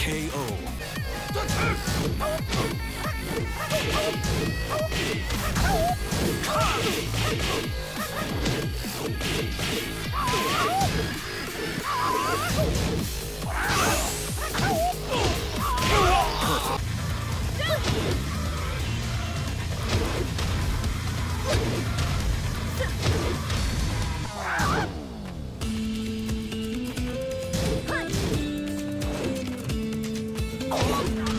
KO. Oh!